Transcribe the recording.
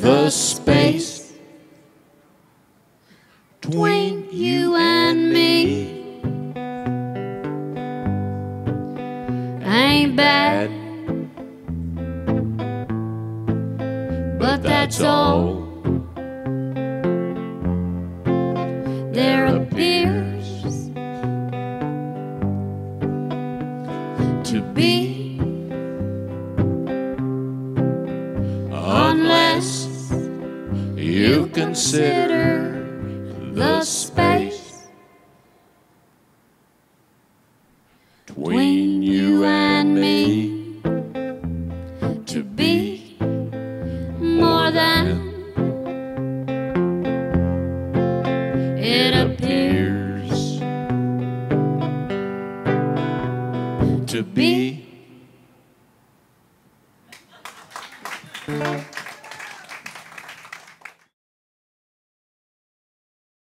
the space between you and me ain't bad, but that's all. There appears to be you consider the space between you and me to be more than it appears to be.